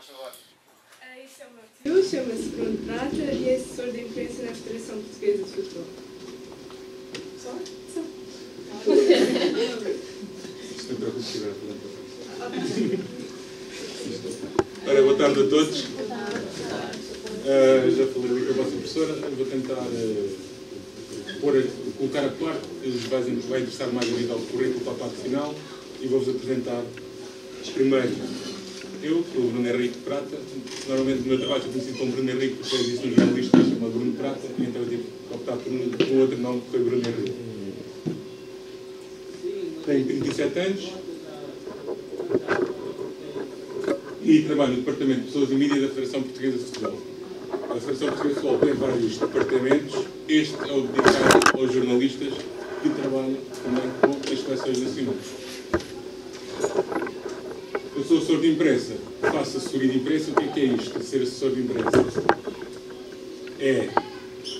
Faz favor. Uh, isso é o meu tio, chama-se Bruno Prata e é assessor de imprensa na Federação Portuguesa de Futebol. Só? Só. Se tiver Ora, boa tarde a todos. Uh, já falei ali com a vossa professora, vou tentar uh, pôr, colocar a parte que vos vai, vai interessar mais a nível do currículo para a parte final e vou-vos apresentar primeiro eu, que o Bruno Henrique Prata. Normalmente no meu trabalho sou conhecido como Bruno Henrique, depois disse um jornalista que se chama Bruno Prata, e então eu tive que optar por um, por outro nome que foi Bruno Henrique. Tenho 37 anos e trabalho no Departamento de Pessoas e Mídia da Federação Portuguesa de Futebol. A Federação Portuguesa de Futebol tem vários departamentos, este é o dedicado aos jornalistas que trabalham também com as seleções nacionais. De imprensa, faço assessoria de imprensa. O que é que é isto, ser assessor de imprensa? É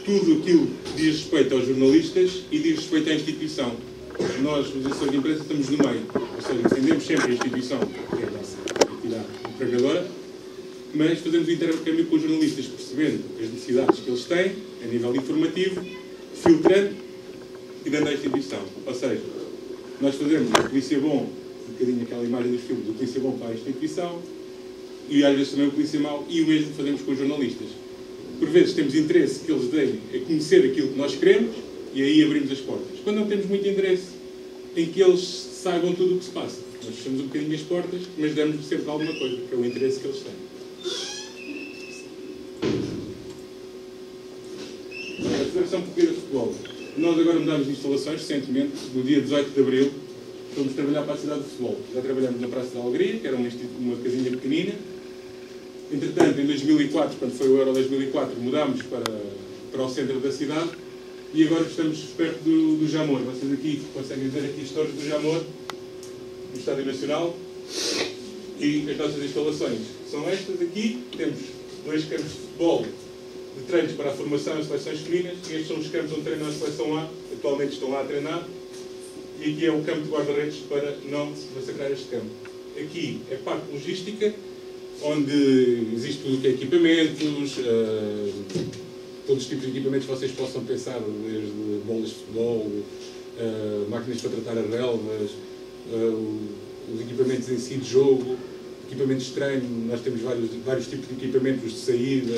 tudo aquilo que diz respeito aos jornalistas e diz respeito à instituição. Nós, os assessores de imprensa, estamos no meio. Ou seja, defendemos sempre a instituição, que é a nossa entidade empregadora, mas fazemos o intercâmbio com os jornalistas, percebendo as necessidades que eles têm, a nível informativo, filtrando e dando à instituição. Ou seja, nós fazemos a polícia bom um bocadinho aquela imagem dos filmes, o polícia bom para a instituição e às vezes também o polícia mau, e o mesmo fazemos com os jornalistas. Por vezes temos interesse que eles deem a conhecer aquilo que nós queremos e aí abrimos as portas. Quando não temos muito interesse em que eles saibam tudo o que se passa, nós fechamos um bocadinho as portas, mas damos sempre alguma coisa, que é o interesse que eles têm. A Federação Portuguesa de Futebol. Nós agora mudamos de instalações recentemente, no dia 18 de Abril, fomos trabalhar para a cidade de futebol. Já trabalhamos na Praça da Alegria, que era uma, uma casinha pequenina. Entretanto, em 2004, quando foi o Euro 2004, mudámos para, para o centro da cidade e agora estamos perto do, do Jamor. Vocês aqui conseguem ver aqui as torres do Jamor, no Estádio Nacional, e as nossas instalações são estas aqui. Temos dois campos de futebol de treinos para a formação e seleções femininas, e estes são os campos onde treinam a seleção A, atualmente estão lá a treinar, e aqui é o campo de guarda-redes para não massacrar este campo. Aqui é parte logística, onde existe tudo o que é equipamentos, uh, todos os tipos de equipamentos que vocês possam pensar, desde bolas de futebol, uh, máquinas para tratar as relvas, uh, os equipamentos em si de jogo, equipamentos de treino, nós temos vários, vários tipos de equipamentos de saída,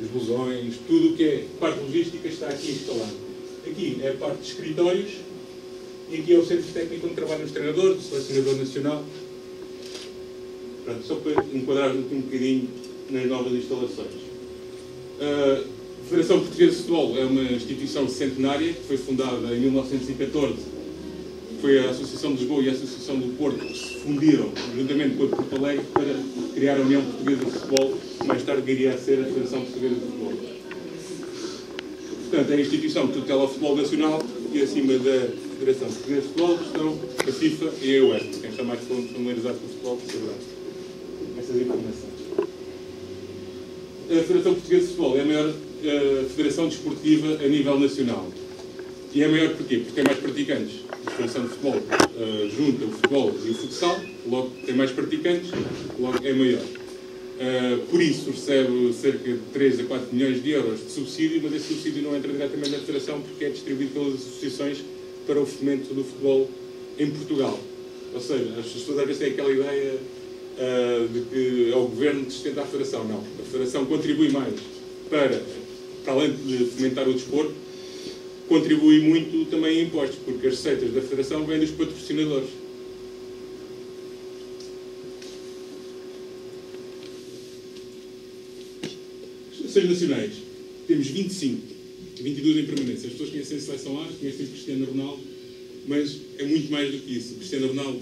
os blusões, tudo o que é parte logística está aqui instalado. Aqui é a parte de escritórios, e aqui é o centro técnico onde trabalham os treinadores, o selecionador nacional. Pronto, só para enquadrar-nos um bocadinho nas novas instalações. A Federação Portuguesa de Futebol é uma instituição centenária que foi fundada em 1914. Foi a Associação de Lisboa e a Associação do Porto que se fundiram, juntamente com a Porto Alegre, para criar a União Portuguesa de Futebol, que mais tarde viria a ser a Federação Portuguesa de Futebol. Portanto, é a instituição que tutela o futebol nacional e acima da Federação Portuguesa de Futebol estão a FIFA e a UEFA. Quem está mais familiarizado com o futebol saberá essas informações. A Federação Portuguesa de Futebol é a maior uh, federação desportiva a nível nacional. E é maior porquê? Porque tem mais praticantes. A Federação de Futebol uh, junta o futebol e o futsal, logo tem mais praticantes, logo é maior. Uh, por isso recebe cerca de 3 a 4 milhões de euros de subsídio, mas esse subsídio não entra diretamente na Federação porque é distribuído pelas associações para o fomento do futebol em Portugal. Ou seja, as pessoas às vezes têm aquela ideia uh, de que é o governo que sustenta a Federação. Não. A Federação contribui mais para, para além de fomentar o desporto, contribui muito também em impostos, porque as receitas da Federação vêm dos patrocinadores. Seleções nacionais, temos 25 22 em permanência. As pessoas conhecem a seleção A, conhecem Cristiano Ronaldo, mas é muito mais do que isso. Cristiano Ronaldo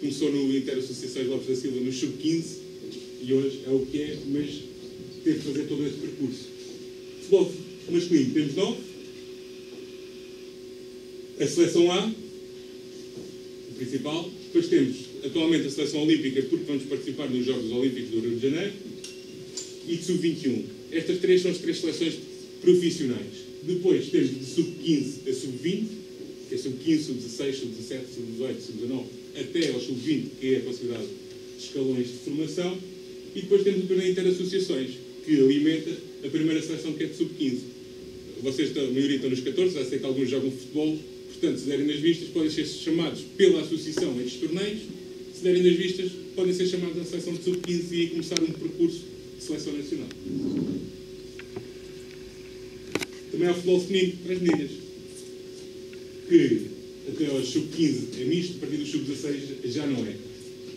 começou no Inter Associações Lopes da Silva no Sub-15 e hoje é o que é, mas teve que fazer todo esse percurso. Futebol masculino, temos 9. A seleção A, o principal. Depois temos atualmente a seleção olímpica, porque vamos participar nos Jogos Olímpicos do Rio de Janeiro, e de sub-21. Estas três são as três seleções profissionais. Depois temos de sub-15 a sub-20, que é sub-15, sub-16, sub-17, sub-18, sub-19, até ao sub-20, que é considerado escalões de formação. E depois temos o torneio interassociações, que alimenta a primeira seleção que é de sub-15. Vocês, a maioria estão nos 14, já sei que alguns jogam futebol, portanto, se derem nas vistas, podem ser chamados pela associação a estes torneios, se derem nas vistas, podem ser chamados à seleção de sub-15 e começar um percurso seleção nacional. Também há futebol feminino para as meninas, que até aos sub-15 é misto, a partir dos sub-16 já não é.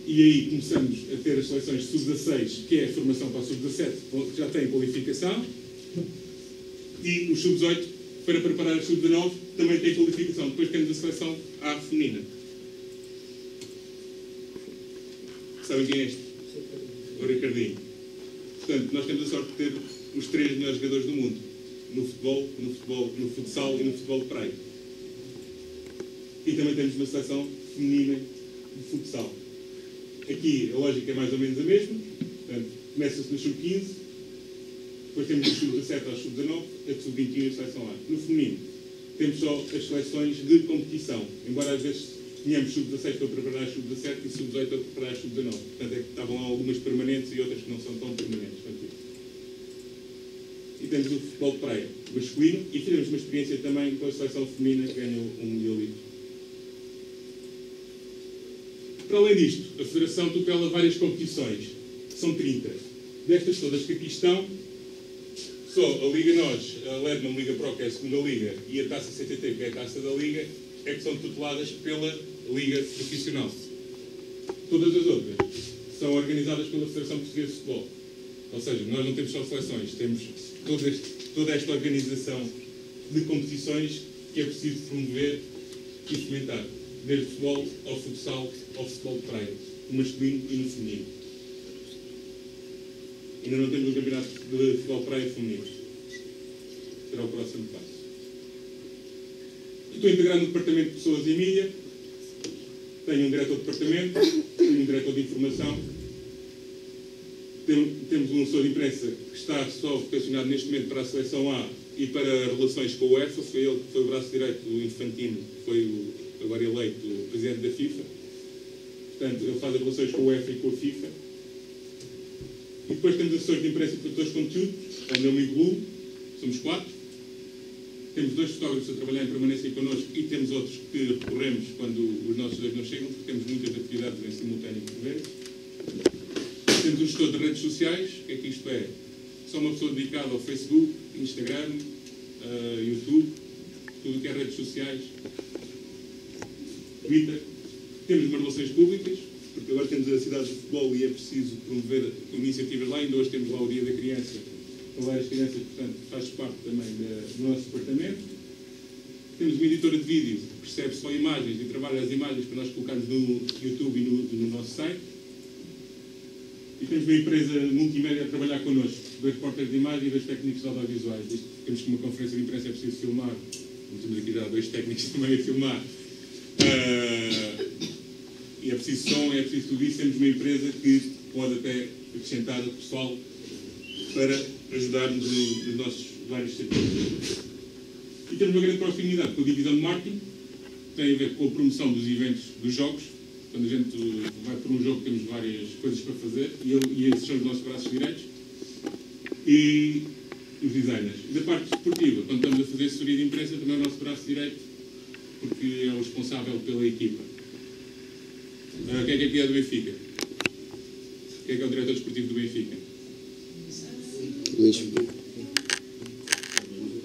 E aí começamos a ter as seleções sub-16, que é a formação para o sub-17, que já tem qualificação, e os sub-18, para preparar os sub-19, também tem qualificação. Depois temos a seleção A feminina. Sabem quem é este? O Ricardinho. Portanto, nós temos a sorte de ter os três melhores jogadores do mundo. No futebol, no futebol, no futsal e no futebol de praia. E também temos uma seleção feminina de futsal. Aqui a lógica é mais ou menos a mesma. Começa-se no sub-15, depois temos o sub-17 ao sub-19, a sub-21 e a seleção A. No feminino, temos só as seleções de competição, embora às vezes tínhamos sub-16 para preparar sub-17 e sub-18 para preparar sub-19. Portanto, é que estavam algumas permanentes e outras que não são tão permanentes isso. E temos o futebol de praia masculino e tivemos uma experiência também com a seleção feminina que ganhou um mundialito. Para além disto, a Federação tutela várias competições. São 30. Destas todas que aqui estão, só a Liga Nós, a Ledman Liga Pro, que é a segunda Liga, e a Taça CTT, que é a Taça da Liga, é que são tuteladas pela Liga Profissional. Todas as outras são organizadas pela Federação Portuguesa de Futebol. Ou seja, nós não temos só seleções, temos este, toda esta organização de competições que é preciso promover e fomentar, desde o futebol ao futsal ao futebol de praia, no masculino e no feminino. Ainda não temos um campeonato de futebol de praia feminino. Será o próximo passo. Estou integrado no Departamento de Pessoas e Mídia. Tenho um diretor de departamento, tenho um diretor de informação. Temos um assessor de imprensa que está só vocacionado neste momento para a seleção A e para relações com o UEFA. Foi ele que foi o braço direito do Infantino, foi o, agora eleito o presidente da FIFA. Portanto, ele faz as relações com o UEFA e com a FIFA. E depois temos assessores de imprensa e produtores de conteúdo, é o meu amigo Lu, somos quatro. Temos dois fotógrafos a trabalhar em permanência connosco e temos outros que recorremos quando os nossos dois não chegam, porque temos muitas atividades em simultâneo por vezes. Temos um gestor de redes sociais, o que é que isto é? Sou uma pessoa dedicada ao Facebook, Instagram, uh, YouTube, tudo o que é redes sociais, Twitter. Temos umas relações públicas, porque agora temos a cidade de futebol e é preciso promover iniciativas lá. Ainda hoje temos lá o Dia da Criança, com várias crianças, portanto, faz parte também do nosso departamento. Temos uma editora de vídeos que percebe só imagens e trabalha as imagens para nós colocarmos no YouTube e no, no nosso site. E temos uma empresa multimédia a trabalhar connosco, dois repórteres de imagem e dois técnicos audiovisuais. Isto, temos que uma conferência de imprensa é preciso filmar. Temos aqui já dois técnicos também a filmar. Uh, e é preciso som, é preciso tudo isso. Temos uma empresa que pode até acrescentar pessoal para ajudar-nos nos nossos vários setores. E temos uma grande proximidade com a divisão de marketing, tem a ver com a promoção dos eventos dos jogos. Quando a gente vai para um jogo, temos várias coisas para fazer e, eu, e esses são os nossos braços direitos. E os designers. E da parte desportiva, quando estamos a fazer assessoria de imprensa, também é o nosso braço direito, porque é o responsável pela equipa. Uh, quem é que é que é do Benfica? Quem é que é o diretor desportivo do Benfica? Luís.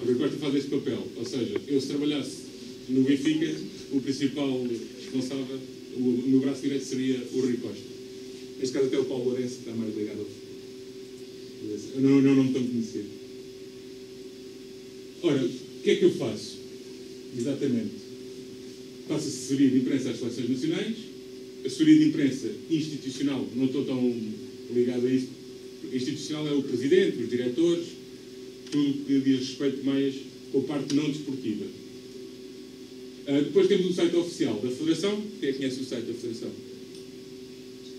Eu gosto de fazer esse papel. Ou seja, eu se trabalhasse no Benfica, o principal responsável, o, meu braço direito seria o Rui Costa. Neste caso até o Paulo Lourenço está mais ligado ao. Não, não, não me tão conhecido. Ora, o que é que eu faço? Exatamente. Faço assessoria de imprensa às seleções nacionais, assessoria de imprensa institucional, não estou tão ligado a isto, institucional é o presidente, os diretores, tudo que diz respeito mais com a parte não desportiva. Uh, depois temos o site oficial da Federação. Quem é que conhece o site da Federação?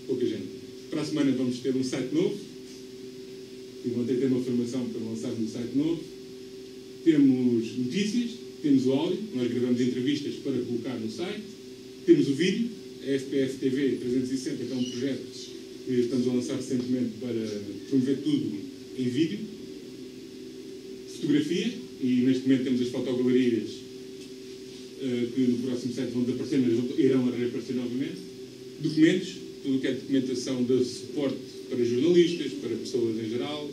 Pouca gente. Para a semana vamos ter um site novo. E vão ter, uma formação para lançar um site novo. Temos notícias, temos o áudio, nós gravamos entrevistas para colocar no site. Temos o vídeo, a FPF TV 360, que é um projeto que estamos a lançar recentemente para promover tudo em vídeo, fotografia, e neste momento temos as fotogalerias uh, que no próximo site vão desaparecer, mas irão reaparecer novamente, documentos, tudo o que é documentação de suporte para jornalistas, para pessoas em geral,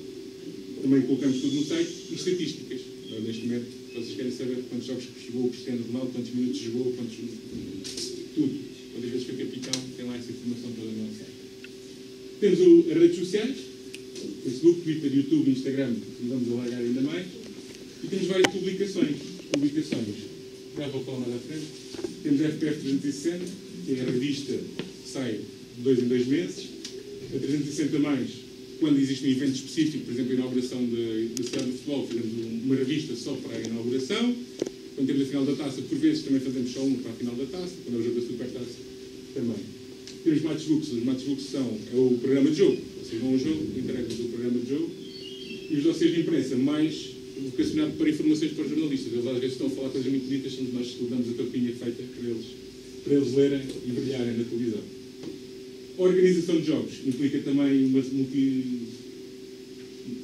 também colocamos tudo no site, e estatísticas. Uh, neste momento, vocês querem saber quantos jogos jogou o Cristiano Ronaldo, quantos minutos jogou, quantos... tudo. Quantas vezes foi capitão, tem lá essa informação toda no nosso site. Temos o, as redes sociais, Facebook, Twitter, YouTube, Instagram, vamos alargar ainda mais. E temos várias publicações. Publicações. Vou falar mais à frente. Temos a FPF 360, que é a revista que sai de dois em dois meses. A 360 mais, quando existe um evento específico, por exemplo, a inauguração da cidade de futebol, fazemos uma revista só para a inauguração. Quando temos a final da taça, por vezes também fazemos só uma para a final da taça, quando é o jogo da supertaça também. Temos matchbooks. Os matchbooks são é o programa de jogo. Vocês vão ao jogo, entregam-nos o programa de jogo. E os dossiês de imprensa mais vocacionado para informações para os jornalistas. Eles às vezes estão a falar coisas muito bonitas, somos nós que damos a tapinha feita para eles, para eles lerem e brilharem na televisão. A organização de jogos implica também uma multi...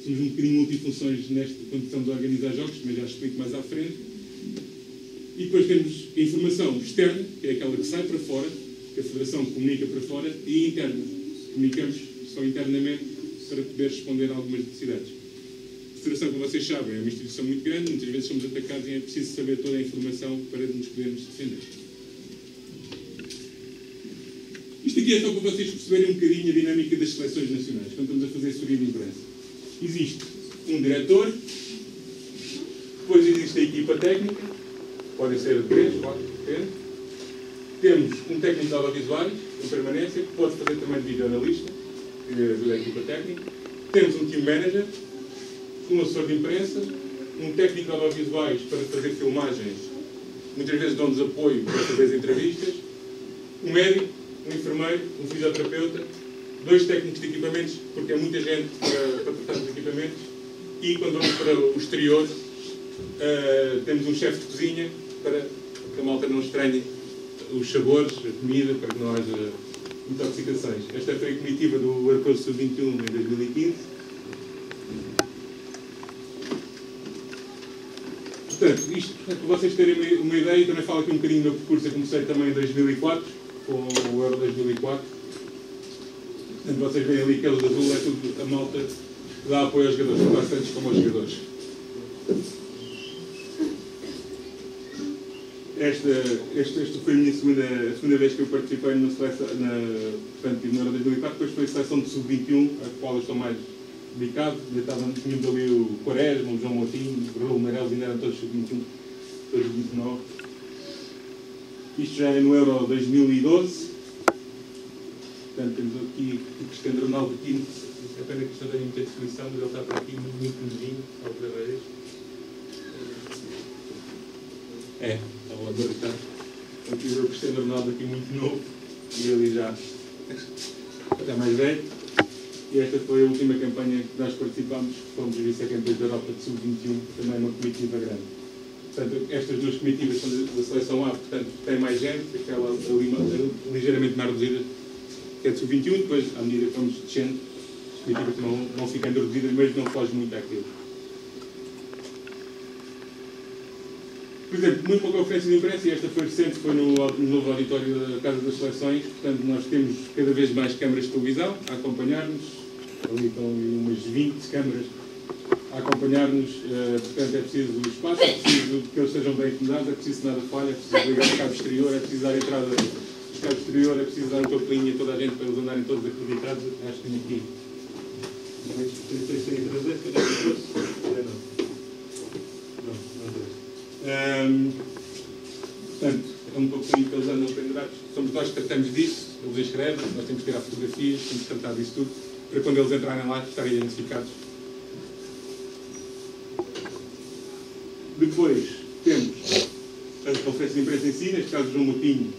Somos um bocadinho multifunções quando estamos a organizar jogos, mas já explico mais à frente. E depois temos a informação externa, que é aquela que sai para fora, que a Federação comunica para fora, e interna. Comunicamos só internamente para poder responder a algumas necessidades. A Federação, como vocês sabem, é uma instituição muito grande, muitas vezes somos atacados e é preciso saber toda a informação para nos podermos defender. Isto aqui é só para vocês perceberem um bocadinho a dinâmica das seleções nacionais, quando estamos a fazer subir de imprensa. Existe um diretor, depois existe a equipa técnica, podem ser três, quatro, depende. Temos um técnico de audiovisuais, em permanência, que pode fazer também de videoanalista, que ajuda a equipa técnica. Temos um team manager, um assessor de imprensa, um técnico de audiovisuais para fazer filmagens, muitas vezes dão-nos apoio para fazer as entrevistas, um médico, um enfermeiro, um fisioterapeuta, dois técnicos de equipamentos, porque é muita gente para, para tratar dos equipamentos, e quando vamos para o exterior, uh, temos um chefe de cozinha para que a malta não estranhe os sabores, a comida, para que não haja intoxicações. Esta foi a comitiva do Arcoso Sub-21 em 2015. Portanto, isto para vocês terem uma, ideia, também falo aqui um bocadinho do meu percurso. Eu comecei também em 2004, com o Euro 2004. Portanto, vocês veem ali que aquele de azul é tudo a malta que dá apoio aos jogadores, tanto aos como aos jogadores. Esta, esta, esta foi a minha segunda, a segunda vez que eu participei numa seleção, na, portanto, no Euro 2004, depois foi a seleção de sub-21, a qual eu estou mais dedicado. Já estavam, tínhamos ali o Quaresma, o João Moutinho, o Raul Meireles, ainda eram todos sub-21, todos 29. Isto já é no Euro 2012. Portanto, temos aqui o Cristiano Ronaldo aqui. É pena que não tenha muita descrição, mas ele está por aqui muito novinho, outra vez. É, está o Adorita. Aqui o Cristiano Ronaldo aqui muito novo e ele já até mais velho. E esta foi a última campanha que nós participámos, fomos vice-campeões da Europa de Sub-21, também uma comitiva grande. Portanto, estas duas comitivas são da seleção A, portanto, tem mais gente, aquela ali ligeiramente mais reduzida, que é de Sub-21, depois, à medida que vamos descendo, as comitivas não vão ficando reduzidas, mas não foge muito àquilo. Por exemplo, muito pouca conferência de imprensa, e esta foi recente, foi no, no novo auditório da Casa das Seleções, portanto nós temos cada vez mais câmaras de televisão a acompanhar-nos, ali estão umas 20 câmaras a acompanhar-nos, uh, portanto é preciso espaço, é preciso que eles sejam bem acomodados, é preciso que nada falha, é preciso ligar o cabo exterior, é preciso dar entrada do cabo exterior, é preciso dar um papelinho a toda a gente para eles andarem todos acreditados, acho que tem aqui. Não sei se tem trazer, se. Não, não portanto, é um pouco que eles andam pendurados. Somos nós que tratamos disso, eles escrevem, nós temos que tirar fotografias, temos que tratar disso tudo, para quando eles entrarem lá estarem identificados. Depois temos a conferência de imprensa em si, neste caso João Moutinho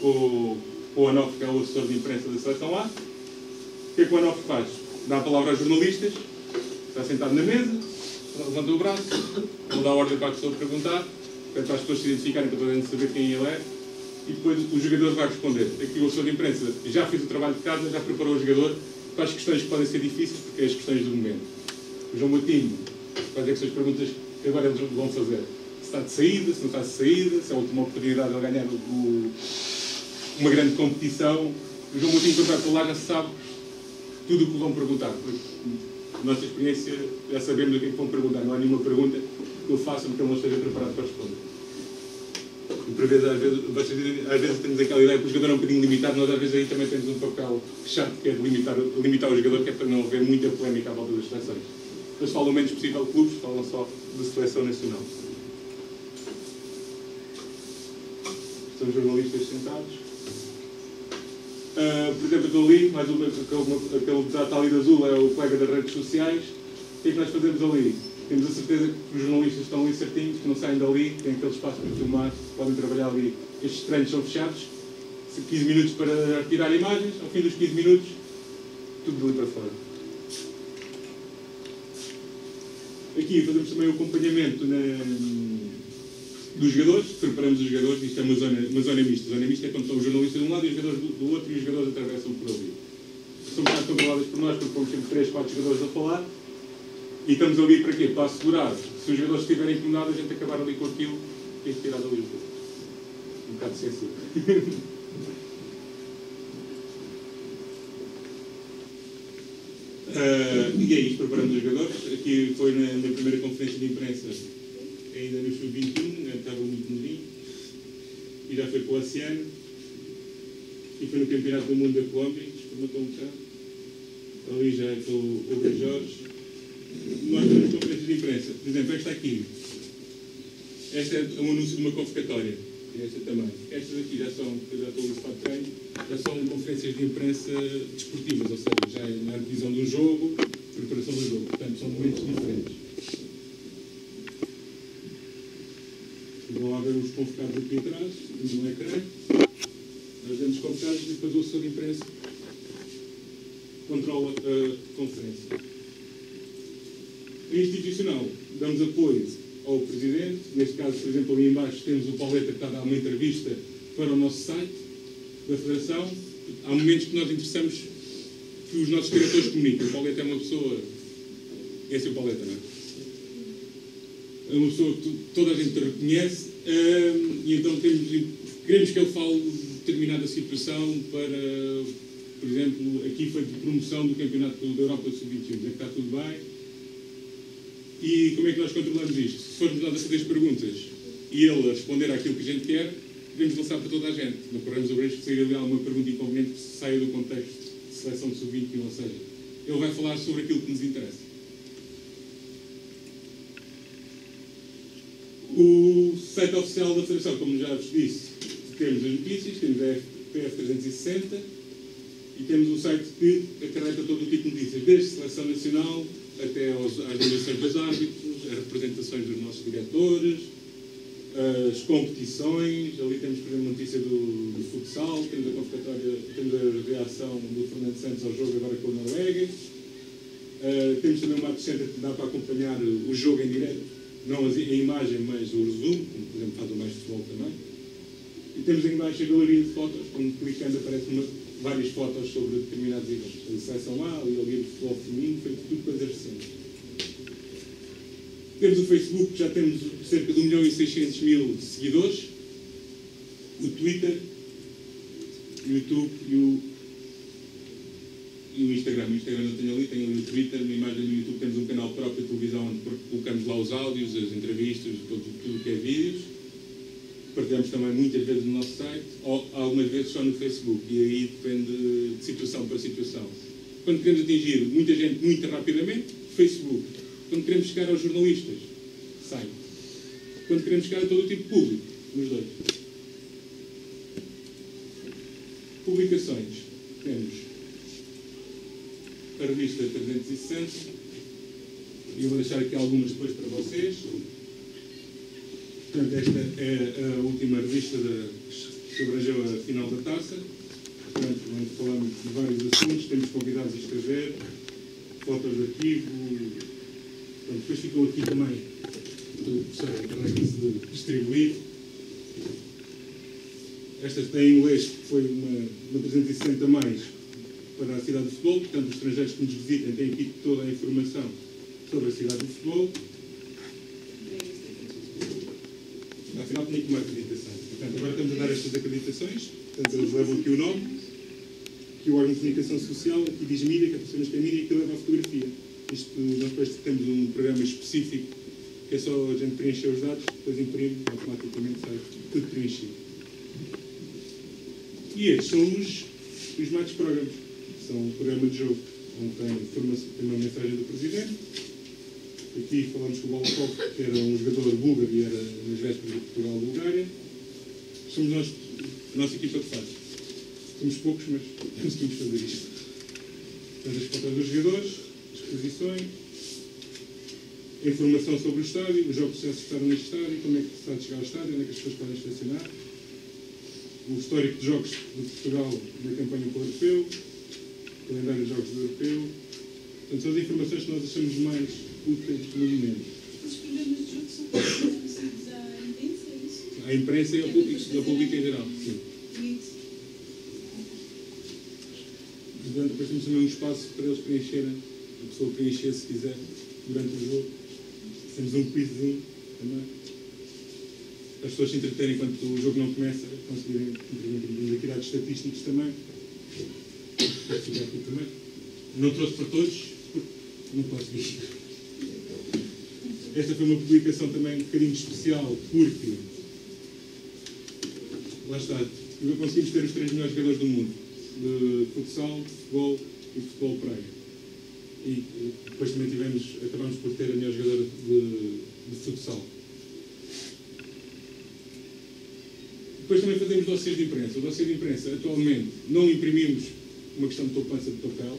com, o Anof, que é o assessor de imprensa da seleção A. O que é que o Anof faz? Dá a palavra aos jornalistas, está sentado na mesa, levanta o braço, não dá ordem para a pessoa perguntar, para as pessoas se identificarem, para a gente saber quem ele é, e depois o jogador vai responder. Aqui o assessor de imprensa já fez o trabalho de casa, já preparou o jogador, para as questões que podem ser difíceis, porque é as questões do momento. O João Matinho, quais é que são as perguntas que agora eles vão fazer? Se está de saída, se não está de saída, se é a última oportunidade de ganhar o, uma grande competição. O João Matinho, quando vai lá, já sabe tudo o que vão perguntar. Nossa experiência, já sabemos o que é que vão perguntar. Não há nenhuma pergunta que eu faça porque ele não esteja preparado para responder. E por vezes, às vezes, às vezes temos aquela ideia que o jogador é um bocadinho limitado, nós às vezes aí também temos um papel chato que é limitar, limitar o jogador, que é para não haver muita polémica à volta das seleções. Eles falam o menos possível de clubes, falam só de seleção nacional. São jornalistas sentados. Uh, por exemplo, estou ali, mais uma, aquele, aquele desata ali de azul é o colega das redes sociais. O que é que nós fazemos ali? Temos a certeza que os jornalistas estão ali certinhos, que não saem dali, têm aquele espaço para filmar, podem trabalhar ali. Estes treinos são fechados, 15 minutos para tirar imagens, ao fim dos 15 minutos, tudo dali para fora. Aqui fazemos também o acompanhamento na, dos jogadores, preparamos os jogadores, isto é uma zona, uma zona mista. Zona mista é quando estão os jornalistas de um lado e os jogadores do, do outro e os jogadores atravessam por ali. São bocado controladas por nós, porque fomos sempre 3, 4 jogadores a falar. E estamos ali para quê? Para assegurar, se os jogadores estiverem incomodados, a gente acabar ali com aquilo e tirar dali um pouco. Um bocado censura. Uh, e é isto, preparamos os jogadores. Aqui foi na, na primeira conferência de imprensa, ainda no sub-21, estava muito novinho, e já foi para o oceano, e foi no Campeonato do Mundo da Colômbia, experimentou um bocado. Ali já com o Rui Jorge. Nós temos conferências de imprensa. Por exemplo, esta aqui. Esta é um anúncio de uma convocatória. Esta também. Estas aqui já são, eu já estou para treino, já são conferências de imprensa desportivas, ou seja, já é na divisão do jogo, preparação do jogo. Portanto, são momentos diferentes. Vão ver os convocados aqui atrás, no ecrã. Vemos convocados e depois o assessor de imprensa controla a conferência. A institucional, damos apoio ao Presidente. Neste caso, por exemplo, ali embaixo temos o Pauleta que está a dar uma entrevista para o nosso site da Federação. Há momentos que nós interessamos que os nossos diretores comuniquem. O Pauleta é uma pessoa. Esse é o Pauleta, não é? É uma pessoa que toda a gente reconhece hum, e então temos, queremos que ele fale de determinada situação para, por exemplo, aqui foi de promoção do Campeonato da Europa Sub-21. É que está tudo bem e como é que nós controlamos isto? Se formos nós a fazer as perguntas e ele a responder àquilo que a gente quer, devemos lançar para toda a gente. Não corremos o risco de sair ali alguma pergunta inconveniente que saia do contexto de seleção de sub-21, ou seja, ele vai falar sobre aquilo que nos interessa. O site oficial da Federação, como já vos disse, temos as notícias, temos a FPF 360 e temos um site que acarreta todo o tipo de notícias, desde seleção nacional até aos, às direções dos árbitros, as representações dos nossos diretores, as competições, ali temos, por exemplo, a notícia do, do futsal, temos a convocatória, temos a reação do Fernando Santos ao jogo agora com a Noruega, uh, temos também uma acrescenta que dá para acompanhar o jogo em direto, não a imagem, mas o resumo, como por exemplo faz o mais futebol também. E temos em baixo a galeria de fotos, onde clicando aparece uma, várias fotos sobre determinados eventos. A seleção A, ali a Liga de Futebol Feminino, feito tudo coisas recentes. Temos o Facebook, já temos cerca de 1 milhão e 600 mil seguidores. O Twitter, o YouTube e o, e o Instagram. O Instagram não tenho ali, tenho ali o Twitter, na imagem do YouTube temos um canal próprio de televisão onde colocamos lá os áudios, as entrevistas, tudo, tudo que é vídeos partilhamos também muitas vezes no nosso site, ou algumas vezes só no Facebook, e aí depende de situação para situação. Quando queremos atingir muita gente muito rapidamente, Facebook. Quando queremos chegar aos jornalistas, site. Quando queremos chegar a todo o tipo de público, nos dois. Publicações. Temos revista 360, e eu vou deixar aqui algumas depois para vocês. Portanto, esta é a última revista da, que abrangeu a final da taça. Portanto, onde falamos de vários assuntos, temos convidados a escrever, fotos de arquivo. Portanto, depois ficou aqui também o professor de distribuir. Esta em inglês, foi uma, uma 360 mais, para a cidade do futebol, portanto, os estrangeiros que nos visitem têm aqui toda a informação sobre a cidade do futebol. Afinal, tinha aqui uma acreditação. Portanto, agora estamos a dar estas acreditações, portanto, eles levam aqui o nome, que o órgão de comunicação social, aqui diz mídia, que é pessoas que é mídia, que leva a fotografia. Isto, nós depois temos um programa específico, que é só a gente preencher os dados, depois imprime, automaticamente sai tudo preenchido. E estes são os, os match programs, são um programa de jogo, onde tem, uma mensagem do Presidente. Aqui falamos com o Balakov, que era um jogador búlgaro e era nas vésperas de Portugal-Bulgária. Somos nós, a nossa equipa que faz. Somos poucos, mas conseguimos fazer isto. Portanto, as fotos dos jogadores, as posições, informação sobre o estádio, os jogos que se estaram neste estádio, como é que se está a chegar ao estádio, onde é que as pessoas podem estacionar, o histórico de jogos de Portugal na campanha para o Europeu, calendário de jogos do Europeu. Portanto, são as informações que nós achamos mais úteis no momento. Os programas de jogo são oferecidos à imprensa, é isso? À imprensa e ao público, ao público em geral. Sim. E Portanto, depois temos também um espaço para eles preencherem, a pessoa preencher se quiser durante o jogo. Temos um quizzinho também. As pessoas se entreterem enquanto o jogo não começa, conseguirem aqui dados estatísticos também. Aqui também. Não trouxe para todos, porque não posso vir. Esta foi uma publicação também um bocadinho especial, porque lá está, conseguimos ter os três melhores jogadores do mundo, de futsal, de futebol e de futebol praia. E e depois também tivemos, acabamos por ter a melhor jogadora de, de futsal. Depois também fazemos dossiês de imprensa. O dossiê de imprensa, atualmente, não imprimimos uma questão de poupança de papel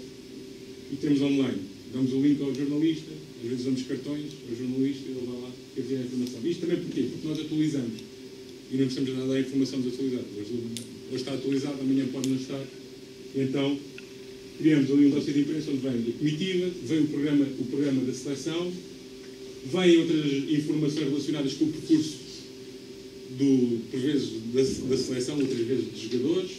e temos online. Damos o link ao jornalista, às vezes damos cartões ao jornalista e ele vai lá dizer a informação. Isto também porquê? Porque nós atualizamos e não estamos a dar a informação desatualizada. Hoje, hoje está atualizado, amanhã pode não estar. E então, criamos ali um dossiê de imprensa onde vem a comitiva, vem o programa, o programa da seleção, vêm outras informações relacionadas com o percurso do, por vezes da, da seleção, outras vezes dos jogadores,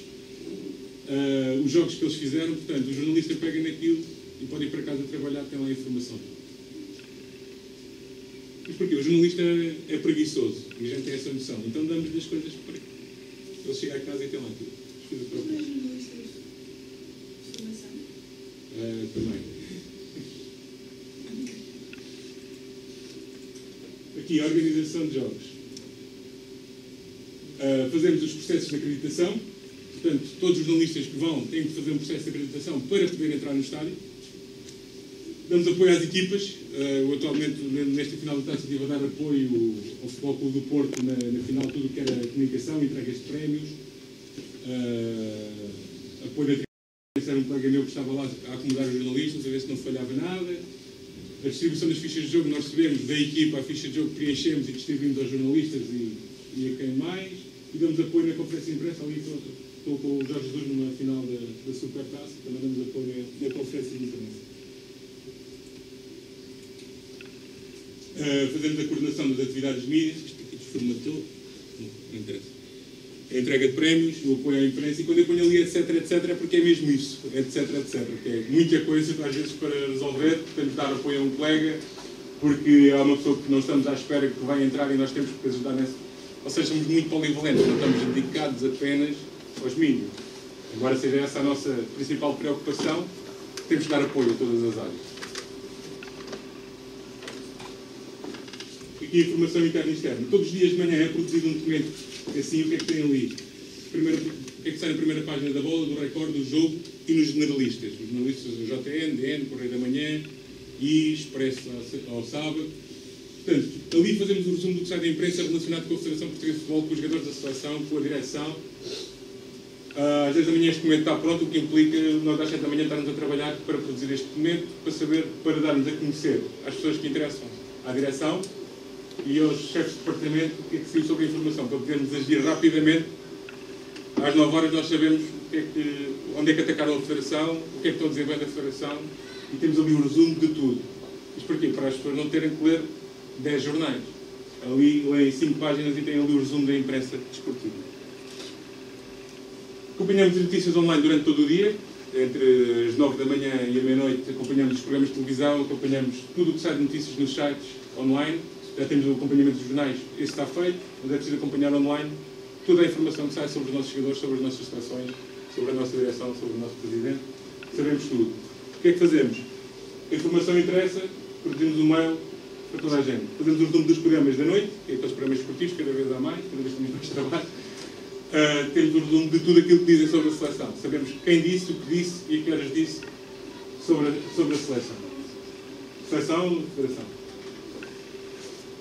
ah, os jogos que eles fizeram, portanto, o jornalista pega naquilo e pode ir para casa trabalhar, tem lá a informação. Mas porquê? O jornalista é, preguiçoso e a gente tem essa noção. Então damos-lhe as coisas para ele chega a casa e tem lá tudo. Ah, também. Aqui, a organização de jogos. Ah, fazemos os processos de acreditação. Portanto, todos os jornalistas que vão têm que fazer um processo de acreditação para poder entrar no estádio. Damos apoio às equipas. Ah, eu atualmente, nesta final da taça, estive a dar apoio ao Futebol Clube do Porto na, na final, tudo o que era comunicação, entregas de prémios, ah, apoio esse era um colega meu que estava lá a acomodar os jornalistas, a ver se não falhava nada. A distribuição das fichas de jogo nós recebemos da equipa a ficha de jogo preenchemos e distribuímos aos jornalistas e, e a quem mais. E damos apoio na conferência de imprensa. Ali estou, estou com o Jorge Jesus numa final da, da Supertaça, também damos apoio na, na conferência de imprensa. Ah, fazemos a coordenação das atividades de mídia, isto aqui desformatou, não interessa a entrega de prémios, o apoio à imprensa, e quando eu ponho ali etc, etc, é porque é mesmo isso, etc, etc, porque é muita coisa, às vezes, para resolver, de dar apoio a um colega, porque há uma pessoa que não estamos à espera que vai entrar e nós temos que ajudar nessa. Ou seja, somos muito polivalentes, não estamos dedicados apenas aos mínimos. Embora seja essa a nossa principal preocupação, temos de dar apoio a todas as áreas. Aqui informação interna e externa. Todos os dias de manhã é produzido um documento assim, o que é que tem ali? Primeiro, o que é que sai na primeira página da bola, do recorde, do jogo e nos generalistas. Os generalistas do JN, DN, Correio da Manhã e Expresso ao, sábado. Portanto, ali fazemos o resumo do que sai da imprensa relacionado com a Federação Portuguesa de Futebol, com os jogadores da seleção, com a direção. Ah, às 10 da manhã este documento está pronto, o que implica nós às 7 da manhã estarmos a trabalhar para produzir este documento, para saber, para darmos a conhecer às pessoas que interessam à direção e aos chefes de departamento o que é que saiu sobre a informação, para podermos agir rapidamente. Às 9 horas nós sabemos é que, onde é que atacaram a Federação, o que é que estão a desenvolver da Federação e temos ali o resumo de tudo. Isto porquê? Para as pessoas não terem que ler 10 jornais. Ali leem 5 páginas e têm ali o resumo da imprensa desportiva. Acompanhamos as notícias online durante todo o dia. entre as 9 da manhã e a meia-noite acompanhamos os programas de televisão, acompanhamos tudo o que sai de notícias nos sites online, já temos o acompanhamento dos jornais, esse está feito, mas é preciso acompanhar online toda a informação que sai sobre os nossos jogadores, sobre as nossas estações, sobre a nossa direção, sobre o nosso presidente, sabemos tudo. O que é que fazemos? A informação interessa, produzimos um mail para toda a gente. Fazemos o resumo dos programas da noite, que é aqueles programas esportivos, cada vez há mais, cada vez temos mais trabalho. Uh, temos o resumo de tudo aquilo que dizem sobre a seleção. Sabemos quem disse, o que disse e a que horas disse sobre a, sobre a seleção. Seleção, federação.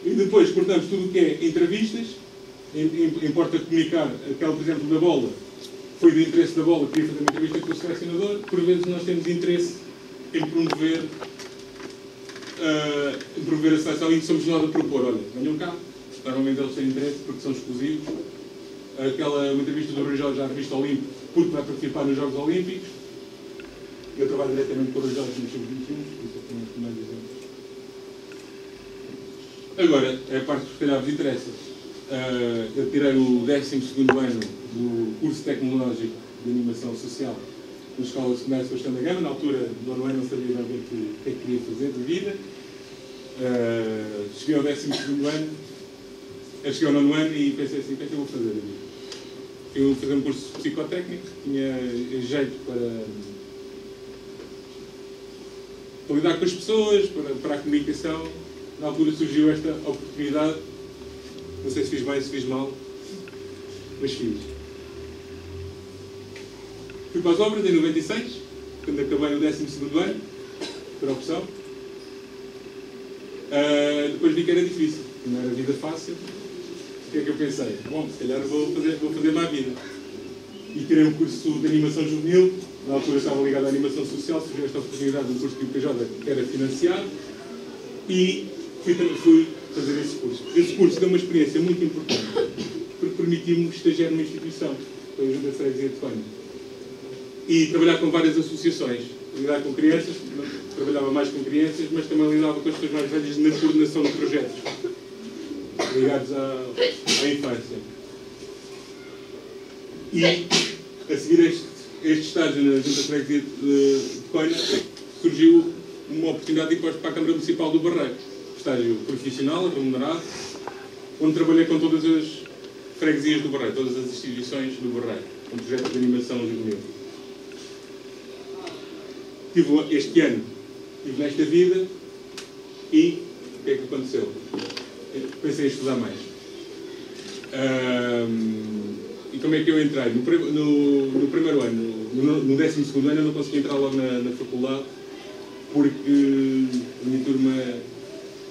E depois cortamos tudo o que é entrevistas. Importa comunicar aquela, por exemplo, da bola. Foi do interesse da bola, queria fazer uma entrevista com o selecionador. Por vezes nós temos interesse em promover, uh, em promover a seleção e somos nós a propor. Olha, venham cá. Normalmente eles têm interesse porque são exclusivos aquela entrevista do Rui Jorge à revista Olímpico, porque vai participar nos Jogos Olímpicos. Eu trabalho diretamente com o Rui Jorge nos Sub-21, por isso é que mais exemplos. Agora, é a parte que se calhar vos interessa. Uh, eu tirei o 12 ano do curso tecnológico de animação social na Escola Secundária Sebastião da Gama. Na altura, no ano não sabia bem o que, é que queria fazer de vida. Uh, cheguei ao 12 ano, cheguei ao nono ano e pensei assim: o que é que eu vou fazer da vida? Eu fazer um curso psicotécnico, tinha jeito para, para lidar com as pessoas, para, para a comunicação. Na altura surgiu esta oportunidade, não sei se fiz bem, se fiz mal, mas fiz. Fui para as obras em 96, quando acabei o 12 ano, por opção. Uh, depois vi que era difícil, não era vida fácil, o que é que eu pensei? Bom, se calhar vou fazer, vou fazer má vida. E tirei um curso de animação juvenil, na altura estava ligado à animação social, surgiu esta oportunidade de um curso de IPJ que era financiado e fui, fui fazer esse curso. Esse curso deu uma experiência muito importante, porque permitiu-me estagiar numa instituição, foi a Ajuda Freguesia de Fone, e trabalhar com várias associações. Lidar com crianças, trabalhava mais com crianças, mas também lidava com as pessoas mais velhas na coordenação de projetos ligados à, à infância. E, a seguir este, este estágio na Junta Freguesia de, de Coina, surgiu uma oportunidade de ir para a Câmara Municipal do Barreiro. Estágio profissional, remunerado, onde trabalhei com todas as freguesias do Barreiro, todas as instituições do Barreiro, com projetos de animação juvenil. Tive este ano, estive nesta vida e o que é que aconteceu? Pensei em estudar mais. Um, e como é que eu entrei? No, no, no primeiro ano, no, no décimo segundo ano, eu não consegui entrar logo na, na faculdade porque a minha turma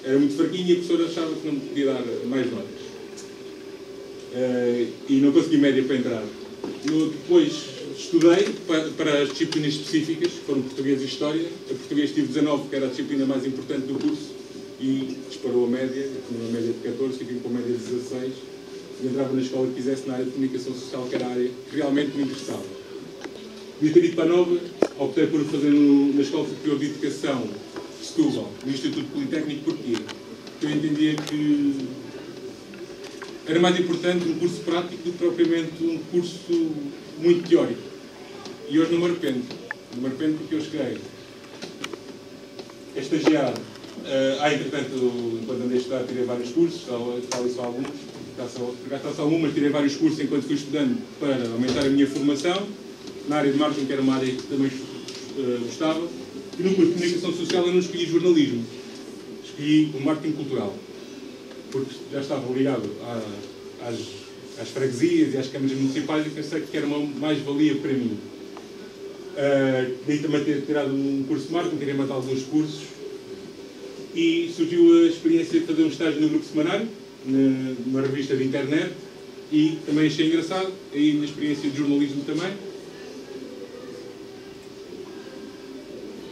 era muito fraquinha e a professora achava que não me podia dar mais notas. Uh, e não consegui média para entrar. No, depois estudei para, para, as disciplinas específicas, que foram português e história. A português tive 19, que era a disciplina mais importante do curso e disparou a média, tinha uma média de 14, fiquei com a média de 16 e entrava na escola que quisesse na área de comunicação social, que era a área que realmente me interessava. Devia ter ido para Nova, optei por fazer no, na Escola Superior de Educação de Setúbal, no Instituto Politécnico, porquê? Porque eu entendia que era mais importante um curso prático do que propriamente um curso muito teórico. E hoje não me arrependo. Não me arrependo porque eu cheguei a estagiar Uh, ah, entretanto, enquanto andei a estudar, tirei vários cursos, falo só alguns, cá só algumas, tirei vários cursos enquanto fui estudando para aumentar a minha formação, na área de marketing, que era uma área que também uh, gostava, e no curso de comunicação social eu não escolhi jornalismo, escolhi o marketing cultural, porque já estava ligado à, às, às freguesias e às câmaras municipais e pensei que era uma mais-valia para mim. Uh, daí também ter tirado um curso de marketing, tirei mais alguns cursos, e surgiu a experiência de fazer um estágio no grupo semanário, numa revista de internet, e também achei engraçado, aí na experiência de jornalismo também.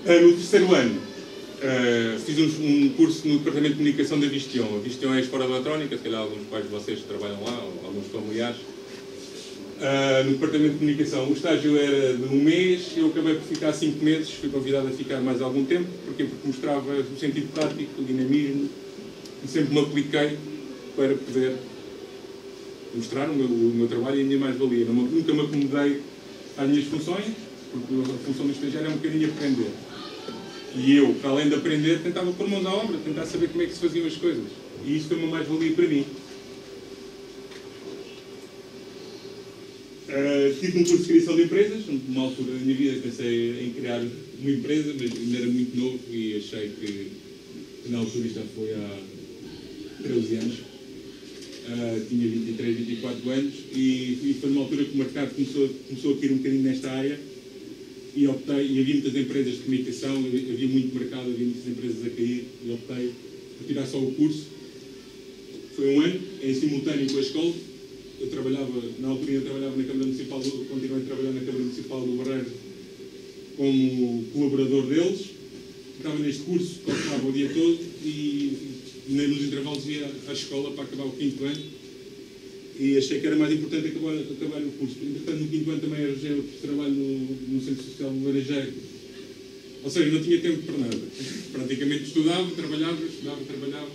Ah, no terceiro ano, uh, fiz um, curso no Departamento de Comunicação da Vistion. A Vistion é a Escola Eletrónica, se calhar alguns pais de vocês trabalham lá, ou alguns familiares. Uh, no Departamento de Comunicação. O estágio era de um mês, eu acabei por ficar cinco meses, fui convidado a ficar mais algum tempo, porque, porque mostrava o sentido prático, o dinamismo, e sempre me apliquei para poder mostrar o meu, o meu trabalho e a minha mais-valia. Nunca me acomodei às minhas funções, porque a função do estagiário é um bocadinho aprender. E eu, para além de aprender, tentava pôr mãos à obra, tentar saber como é que se faziam as coisas. E isso foi uma mais-valia para mim. Uh, tive um curso de criação de empresas, numa altura da minha vida pensei em criar uma empresa, mas ainda era muito novo e achei que, que na altura já foi há 13 anos. Uh, tinha 23, 24 anos e, e, foi numa altura que o mercado começou, começou a cair um bocadinho nesta área e optei, e havia muitas empresas de comunicação, havia muito mercado, havia muitas empresas a cair e optei por tirar só o curso. Foi um ano, em simultâneo com a escola, eu trabalhava, na altura eu trabalhava na Câmara Municipal, continuei a trabalhar na Câmara Municipal do Barreiro como colaborador deles. Estava neste curso, calculava o dia todo e, nos intervalos ia à escola para acabar o quinto ano e achei que era mais importante acabar, acabar o curso. Entretanto, no quinto ano também arranjei outro trabalho no, no Centro Social do Laranjeiro. Ou seja, não tinha tempo para nada. Praticamente estudava, trabalhava, estudava, trabalhava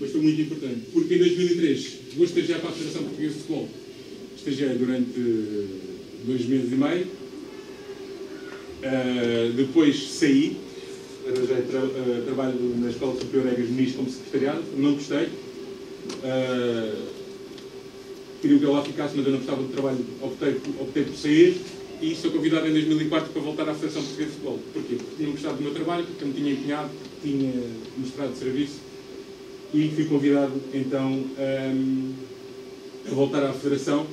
mas foi muito importante, porque em 2003 vou estagiar para a Federação Portuguesa de Futebol. Estagiei durante dois meses e meio, uh, depois saí, arranjei tra uh, trabalho na Escola Superior Egas Muniz como secretariado, não gostei. Uh, queriam que eu lá ficasse, mas eu não gostava do trabalho, optei, optei por sair e sou convidado em 2004 para voltar à Federação Portuguesa de Futebol. Porquê? Porque não gostava do meu trabalho, porque me tinha empenhado, tinha mostrado serviço e fui convidado então um, a voltar à Federação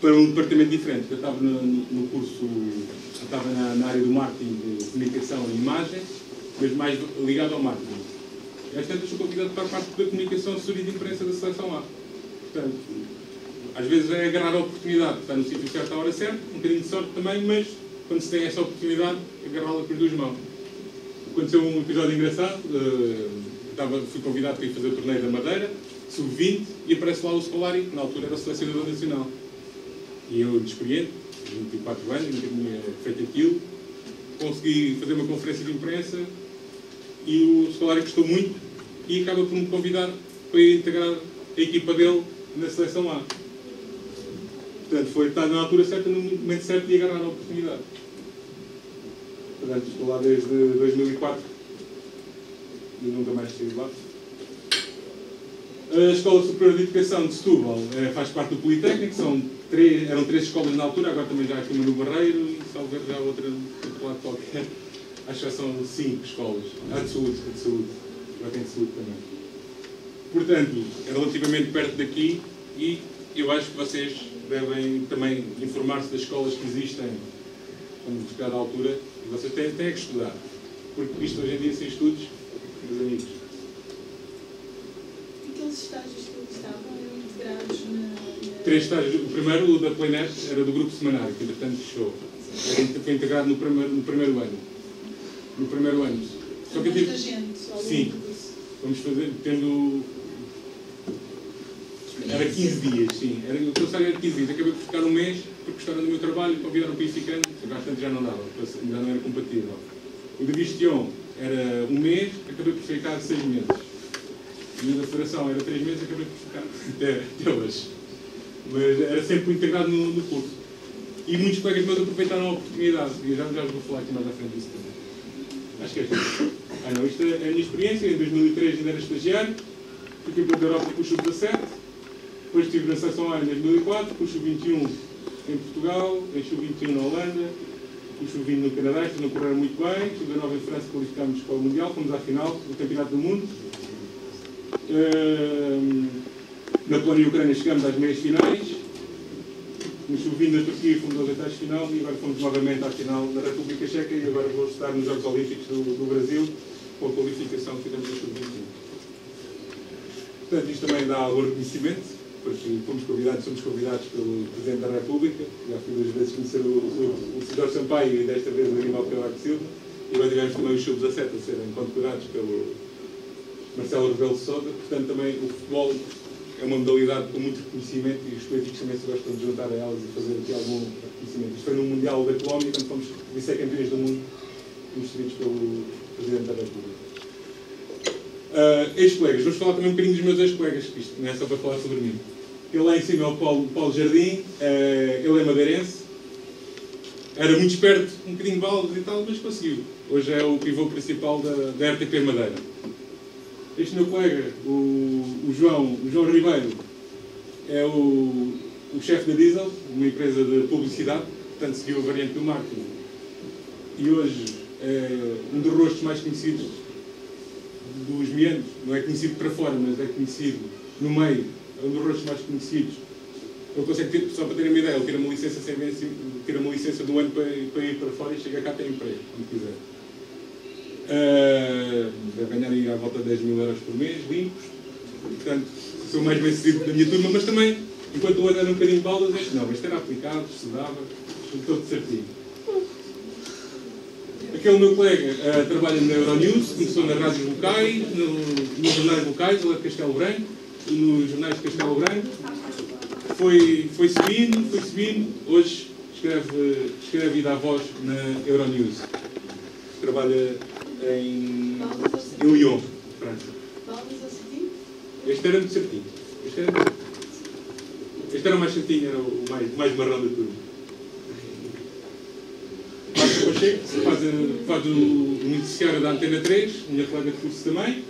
para um departamento diferente. Eu estava no, no curso, estava na, na, área do marketing, de comunicação e imagem, mas mais ligado ao marketing. Às tantas sou convidado para a parte da comunicação, assessoria de imprensa da seleção A. Portanto, às vezes é agarrar a oportunidade, estar no sítio certo à hora certa, um bocadinho de sorte também, mas quando se tem essa oportunidade, agarrá-la com as duas mãos. Aconteceu um episódio engraçado. Uh, estava, fui convidado para ir fazer o torneio da Madeira, sub-20, e aparece lá o Scolari, que na altura era selecionador nacional. E eu, desexperiente, 24 anos, nunca tinha feito aquilo, consegui fazer uma conferência de imprensa e o Scolari gostou muito e acaba por me convidar para ir integrar a equipa dele na seleção A. Portanto, foi estar na altura certa, no momento certo e agarrar a oportunidade. Portanto, estou lá desde 2004 e nunca mais de lá. A Escola Superior de Educação de Setúbal é, faz parte do Politécnico, são três, eram três escolas na altura, agora também já aqui uma no Barreiro e talvez já outra outro lado qualquer. Acho que são cinco escolas. Há de saúde, a de saúde. Tem de saúde também. Portanto, é relativamente perto daqui e eu acho que vocês devem também informar-se das escolas que existem quando chegar à altura e vocês têm, têm que estudar. Porque isto hoje em dia sem estudos meus amigos. Aqueles estágios que eles estavam eram integrados na, na... Três estágios. O primeiro, o da Playnet, era do grupo semanário, que entretanto fechou. Foi integrado no primeiro, no primeiro ano. No primeiro ano. Só que eu tive... gente, Sim. Vamos fazer, tendo... Era 15 dias, sim. Era, o salário era 15 dias. Acabei por ficar um mês, porque gostaram do meu trabalho, convidaram para ir ficando, bastante já não dava, já não era compatível. O de Vistion era um mês, acabei por ficar seis meses. E da federação era três meses, acabei por ficar até, hoje. Mas era sempre integrado no, no curso. E muitos colegas meus aproveitaram a oportunidade. E já, já vou falar aqui mais à frente disso também. Acho que é isso. Ah, não, isto é a minha experiência. Em 2003 ainda era estagiário. Fui campeão da Europa com o Sub-17. Depois estive na Seleção A em 2004, com o Sub-21 em Portugal, em Sub-21 na Holanda, o Sub-20 no Canadá, isto não correram muito bem. Sub-19 em França qualificámos para o Mundial, fomos à final do Campeonato do Mundo. Na Polónia e Ucrânia chegamos às meias finais. No Sub-20 da Turquia fomos aos oitavos final e agora fomos novamente à final da República Checa e agora vou estar nos Jogos Olímpicos do, do Brasil com a qualificação que fizemos no Sub-21. Portanto, isto também dá algum reconhecimento porque fomos convidados, somos convidados pelo Presidente da República, já fui duas vezes conhecer o, o, o Sampaio e desta vez o Aníbal Cavaco Silva, e agora tivemos também os sub-17 a serem condecorados pelo Marcelo Rebelo Sousa, portanto também o futebol é uma modalidade com muito reconhecimento e os políticos também se gostam de juntar a elas e fazer aqui algum reconhecimento. Isto foi no Mundial da Colômbia, quando fomos vice-campeões do mundo, instruídos pelo Presidente da República. Uh, ex-colegas, vamos falar também um bocadinho dos meus ex-colegas, que isto não é só para falar sobre mim. Ele lá em cima é o Paulo, Paulo Jardim, eh, ele é madeirense. Era muito esperto, um bocadinho balde e tal, mas conseguiu. Hoje é o pivô principal da, da RTP Madeira. Este meu colega, o, o João, o João Ribeiro, é o, o chefe da Diesel, uma empresa de publicidade, portanto seguiu a variante do marketing. E hoje é um dos rostos mais conhecidos dos meandros. Não é conhecido para fora, mas é conhecido no meio. É um dos rostos mais conhecidos. Ele consegue ter, só para terem uma ideia, ele tira uma licença, sem bem, tira uma licença do ano para, para ir para fora e chega cá a ter emprego, quando quiser. Uh, ganhar aí à volta de 10 mil euros por mês, limpos. Portanto, sou mais bem sucedido da minha turma, mas também, enquanto o outro era um bocadinho de baldas, este não, este era aplicado, estudava, tudo certinho. Aquele meu colega uh, trabalha na Euronews, começou nas rádios locais, no, nos jornais locais, ele é de Castelo Branco, nos jornais de Castelo Branco. Foi, foi subindo, foi subindo, hoje escreve, escreve e dá voz na Euronews. Trabalha em, em Lyon, França. Este era muito certinho. Este era, este era o mais certinho, era o mais, mais marrão da turma. Pacheco, faz, faz o, o noticiário da Antena 3, minha colega de curso também.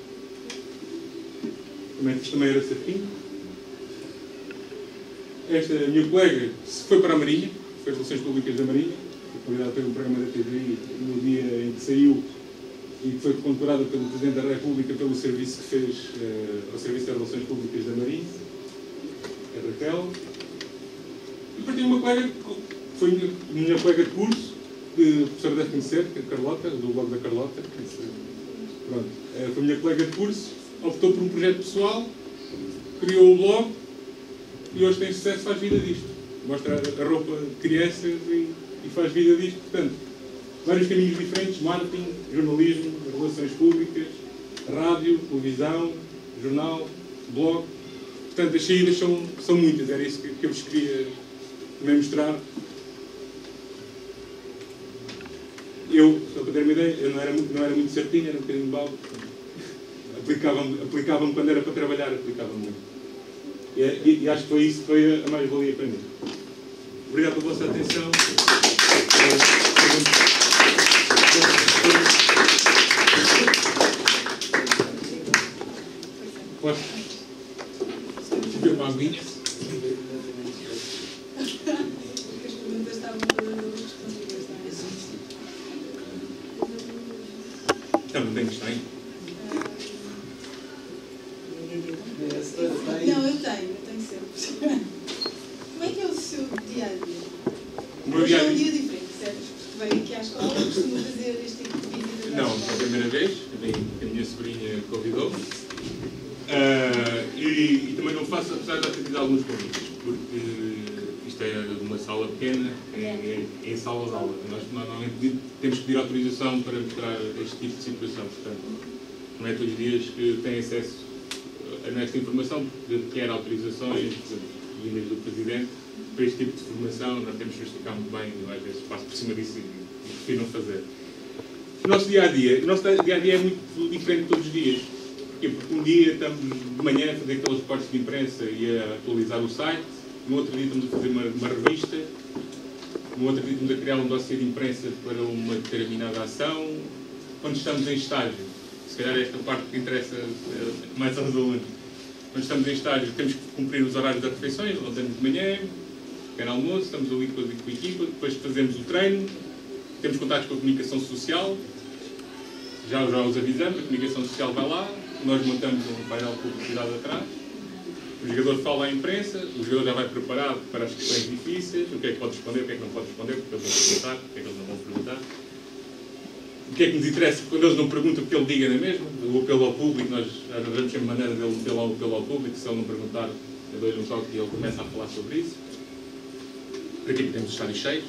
Também, também era certinho. Esta minha colega foi para a Marinha, fez Relações Públicas da Marinha, foi convidada um programa da TV no dia em que saiu e foi condecorada pelo Presidente da República pelo serviço que fez uh, ao Serviço de Relações Públicas da Marinha, a Raquel. E tenho uma colega, foi minha, minha colega de curso, que a deve conhecer, que é a Carlota, do blog da Carlota. Pronto, foi minha colega de curso, optou por um projeto pessoal, criou o blog e hoje tem sucesso, faz vida disto. Mostra a roupa de crianças e, e faz vida disto. Portanto, vários caminhos diferentes, marketing, jornalismo, relações públicas, rádio, televisão, jornal, blog. Portanto, as saídas são, são muitas, era isso que, que eu vos queria também mostrar. Eu, só para ter uma ideia, eu não era não era muito certinho, era um bocadinho de balde. Aplicava-me aplicava quando era para trabalhar, aplicava-me muito. E, e, e, acho que foi isso que foi a mais-valia para mim. Obrigado pela vossa atenção. Posso? Fica uma aguinha. As perguntas estavam todas respondidas, Então, não tem questão aí? Não, eu tenho, eu tenho sempre. Como é que é o seu dia a dia? O meu Hoje é um dia dia diferente, certo? Porque veio aqui à escola e costumo fazer este tipo de visitas. Não, foi a primeira vez, bem, a minha sobrinha convidou-me. Ah, e, e também não faço, apesar de já ter tido alguns convites, porque isto é uma sala pequena, é, é, é em sala de aula. Nós normalmente temos que pedir autorização para mostrar este tipo de situação, portanto, é dias que têm acesso a nesta informação, requer autorizações vindas do Presidente para este tipo de formação, nós temos que justificar muito bem, eu às vezes passo por cima disso e, e prefiro não fazer. O nosso dia a dia, o nosso dia a dia é muito diferente todos os dias. Porquê? Porque um dia estamos de manhã a fazer aqueles recortes de imprensa e a atualizar o site, no outro dia estamos a fazer uma, uma revista, no outro dia estamos a criar um dossiê de imprensa para uma determinada ação. Quando estamos em estágio, calhar esta parte que interessa eh, mais aos alunos, quando estamos em estágio temos que cumprir os horários das refeições, levantamos de manhã, pequeno almoço, estamos ali com a, equipa, depois fazemos o treino, temos contatos com a comunicação social, já, já os avisamos, a comunicação social vai lá, nós montamos um painel de publicidade atrás, o jogador fala à imprensa, o jogador já vai preparado para as questões difíceis, o que é que pode responder, o que é que não pode responder, porque eles vão perguntar, o que é que eles não vão perguntar. O que é que nos interessa quando eles não perguntam o que ele diga na mesma? O apelo ao público, nós arranjamos sempre maneira dele meter lá o apelo ao público, se ele não perguntar, eu dou-lhe um toque e ele começa a falar sobre isso. Por aqui temos os estádios cheios,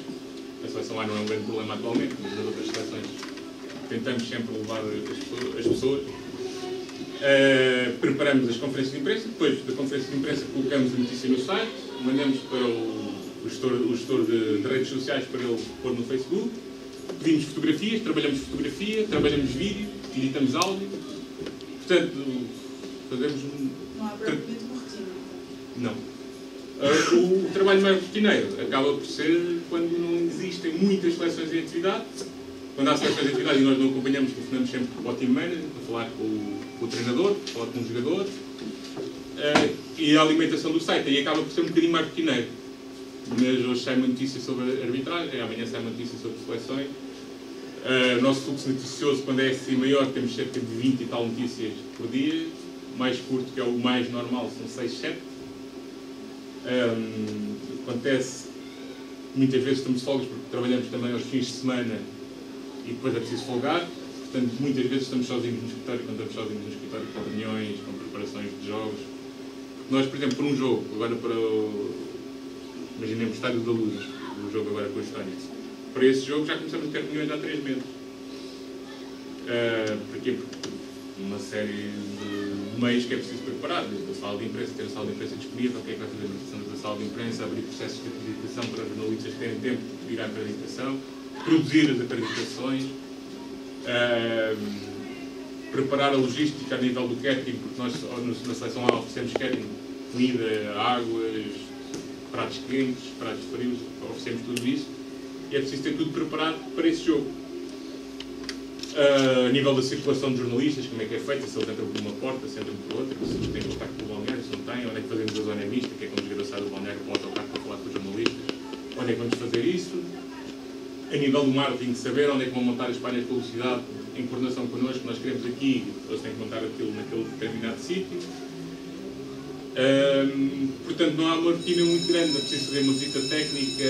a seleção A não é um grande problema atualmente, mas nas outras seleções tentamos sempre levar as pessoas. As pessoas. Uh, preparamos as conferências de imprensa, depois da conferência de imprensa colocamos a notícia no site, mandamos para o, o gestor, o gestor de, de, redes sociais para ele pôr no Facebook, pedimos fotografias, trabalhamos fotografia, trabalhamos vídeo, editamos áudio, portanto, fazemos um... Não há propriamente uma rotina. Não. Uh, o trabalho mais rotineiro acaba por ser quando não existem muitas seleções em atividade. Quando há seleções em atividade e nós não acompanhamos, telefonamos sempre com o team manager, para falar com o, com o treinador, para falar com o jogador. Uh, e a alimentação do site aí acaba por ser um bocadinho mais rotineiro. Mas hoje sai uma notícia sobre arbitragem, amanhã sai uma notícia sobre seleções. Uh, o nosso fluxo noticioso, quando é assim maior, temos cerca de 20 e tal notícias por dia. Mais curto, que é o mais normal, são 6, 7 um, acontece muitas vezes estamos folgas porque trabalhamos também aos fins de semana e depois é preciso folgar. Portanto, muitas vezes estamos sozinhos no escritório, quando estamos sozinhos no escritório com reuniões, com preparações de jogos. Nós, por exemplo, para um jogo, agora para o. Imaginemos Estádio da Luz, o jogo agora com o Estónia. Para esse jogo já começamos a ter reuniões há três meses. Uh, porquê? Porque uma série de meios que é preciso preparar, desde a sala de imprensa, ter a sala de imprensa disponível, o que é que vai fazer a administração da sala de imprensa, abrir processos de acreditação para os jornalistas terem tempo de pedir a acreditação, produzir as acreditações, uh, preparar a logística a nível do catering, porque nós na seleção A oferecemos catering, comida, águas, pratos quentes, pratos frios, oferecemos tudo isso, e é preciso ter tudo preparado para esse jogo. Uh, a nível da circulação de jornalistas, como é que é feita, se eles entram por uma porta, se entram por outra, se têm contacto com o balneário, se não têm, onde é que fazemos a zona mista, que é quando o jogador sai do balneário para o autocarro para falar com os jornalistas, onde é que vamos fazer isso. A nível do marketing, saber onde é que vão montar as páginas de publicidade em coordenação connosco, nós queremos aqui, eles têm que montar aquilo naquele determinado sítio. Um, portanto, não há uma rotina muito grande, é preciso fazer uma visita técnica,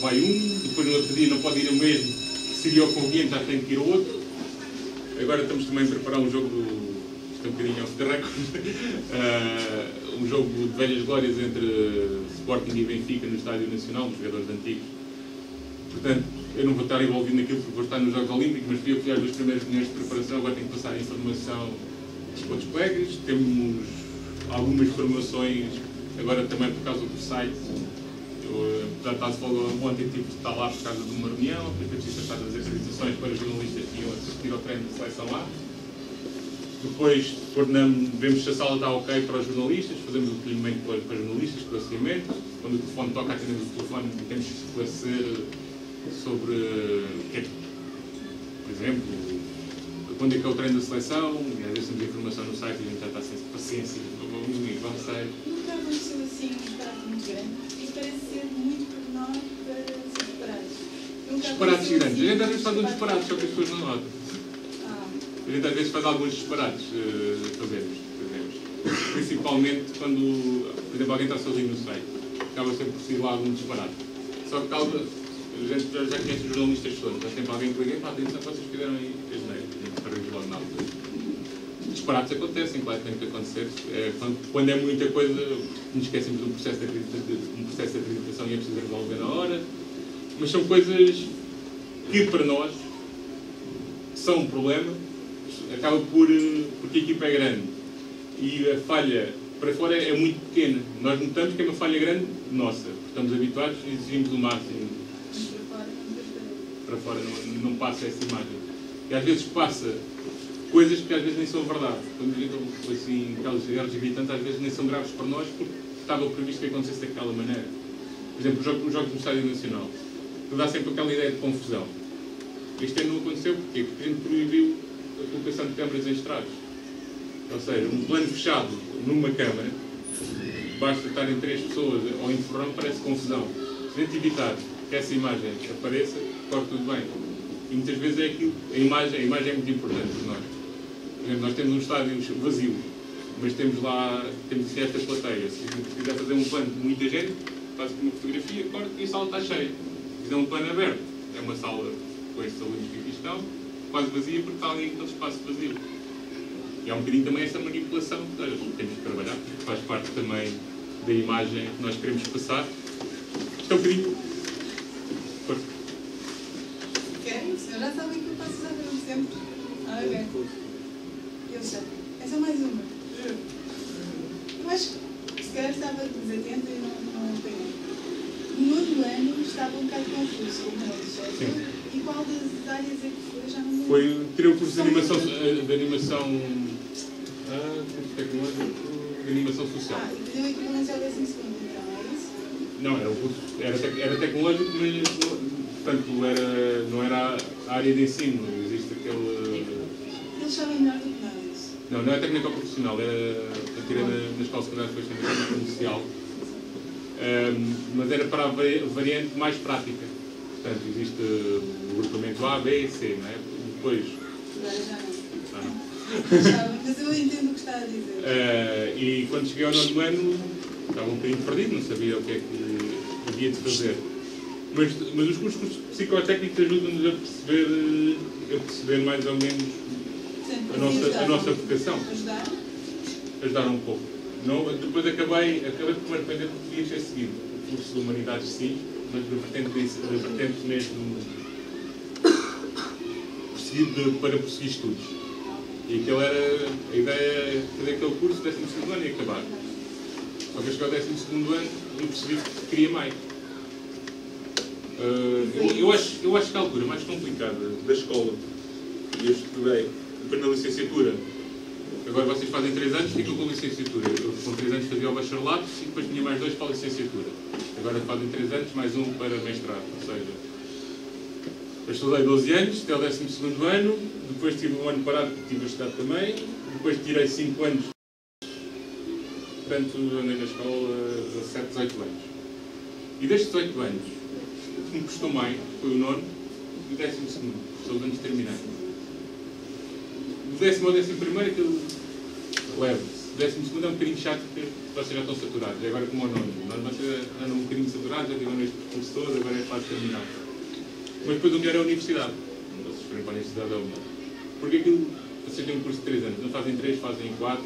vai um, depois no outro dia não pode ir o mesmo, seria o conveniente, já tem que ir ao outro. Agora estamos também a preparar um jogo do. Isto é um bocadinho off the record. uh, um jogo de velhas glórias entre Sporting e Benfica no Estádio Nacional, dos jogadores antigos. Portanto, eu não vou estar envolvido naquilo porque vou estar nos Jogos Olímpicos, mas fui a as primeiras reuniões de preparação, agora tenho que passar a informação para outros colegas. Temos algumas formações, agora também por causa do site, eu, portanto, falou ontem tive de estar lá por causa de uma reunião, depois preciso tratar das acreditações para os jornalistas que iam assistir ao treino de seleção lá. Depois vemos se a sala está ok para os jornalistas, fazemos o recolhimento para, para jornalistas, esclarecimento. Quando o telefone toca, atendemos o telefone e temos que esclarecer sobre, que é, por exemplo, quando é que é o treino da seleção, e vezes temos informação no site e a gente já está sem paciência, vamos, vamos sair. Nunca aconteceu assim um disparate muito grande? parece ser muito pormenor para ser disparados. Disparates grandes. A gente às vezes faz um disparate, só que as pessoas não notam. Ah. A gente às vezes faz alguns disparates, uh, fazemos, fazemos. Principalmente quando, por exemplo, alguém está sozinho no site. Acaba sempre por ser lá algum disparate. Só que talvez, a gente já, já conhece os jornalistas todos. Há sempre alguém que liga, pá, atenção vocês fizeram aí as neiras. A gente perdemos logo na altura disparates acontecem, claro que tem que acontecer. É, quando, quando, é muita coisa, nos esquecemos de um processo de, um processo de acreditação e é preciso resolver na hora. Mas são coisas que para nós são um problema, acaba por. porque a equipa é grande e a falha para fora é muito pequena. Nós notamos que é uma falha grande nossa, estamos habituados e exigimos o máximo. Para fora não, não passa essa imagem. E às vezes passa coisas que às vezes nem são verdade. Quando gritam assim, aquelas erros gritantes, às vezes nem são graves para nós porque estava previsto que acontecesse daquela maneira. Por exemplo, os jogos, os jogos no Estádio Nacional. Tu dá sempre aquela ideia de confusão. Este ano não aconteceu porque, porque a gente proibiu a colocação de câmaras em estrados. Ou seja, um plano fechado numa câmara, basta estarem três pessoas ou em forrão, parece confusão. Se a gente evitar que essa imagem apareça, corre tudo bem. E muitas vezes é aquilo, a imagem, a imagem é muito importante para nós. Exemplo, nós temos um estádio vazio, mas temos lá, temos certas plateias. Se quiser fazer um plano de muita gente, faz uma fotografia, corta e a sala está cheia. Se fizer um plano aberto, é uma sala com estes alunos que aqui estão, quase vazia porque está ali aquele espaço vazio. E há um bocadinho também essa manipulação que temos que trabalhar, porque faz parte também da imagem que nós queremos passar. Isto é um bocadinho. Querem? Eu já sabem que eu exatamente sempre. Ah, bem. Essa é mais uma. Eu acho que se calhar estava desatenta e não, não apanhei. No outro ano estava um bocado confuso com o Sim. E qual das áreas é que foi? Já não me Foi, o curso de animação, de animação ah, de animação social. Ah, e pediu equivalência ao décimo segundo, então, é isso? Não, era um curso, era, tec- era tecnológico, mas portanto, era, não era a área de ensino, existe aquele... Eles sabem melhor do. Não, não é técnico profissional, era eu tirei na, na escola secundária depois também técnico comercial. Ahm, mas era para a vari- variante mais prática. Portanto, existe o agrupamento A, B e C, não é? Depois, Agora já não. ah, Mas eu entendo o que está a dizer. Ah, e quando cheguei ao nono ano, estava um bocadinho perdido, não sabia o que é que havia de fazer. Mas, mas os cursos psicotécnicos ajudam-nos a perceber, a perceber mais ou menos, a nossa- a nossa vocação. Ajudar? um pouco. Não, depois acabei, acabei por me arrepender porque podia ter seguido o curso de Humanidades, sim, mas da vertente, mesmo perseguido de- para prosseguir estudos. E aquilo era, a ideia era fazer aquele curso, 12 ano e acabar. Só que eu cheguei ao 12 ano e percebi que queria mais. Ah, eu, eu acho, eu acho que a altura mais complicada da escola, e eu estudei depois na licenciatura, agora vocês fazem 3 anos, ficam com a licenciatura. Eu com 3 anos fazia o bacharelato e depois tinha mais dois para a licenciatura. Agora fazem 3 anos, mais um para mestrado. Ou seja, eu estudei 12 anos, até o 12 ano, depois tive um ano parado porque estive a estudar também, depois tirei 5 anos, portanto andei na escola 17, 18 anos. E destes 18 anos, o que me custou mais foi o nono e o décimo segundo, são os anos terminais. Décimo ao décimo primeiro, aquilo leva-se. O décimo segundo é um bocadinho chato porque vocês já estão saturados. É agora como o nono. Nono vocês andam um bocadinho saturados, já tiveram este percurso todo, agora é fase terminal. Mas depois o melhor é a universidade. Vocês forem para a universidade é o melhor. Porque aquilo, vocês têm um curso de 3 anos, não fazem 3, fazem 4,